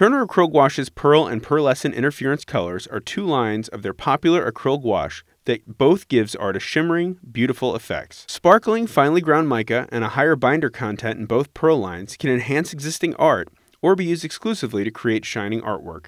Turner Acrylic Gouache's Pearl and Pearlescent Interference colors are two lines of their popular acrylic gouache that both gives art a shimmering, beautiful effects. Sparkling, finely ground mica and a higher binder content in both pearl lines can enhance existing art or be used exclusively to create shining artwork.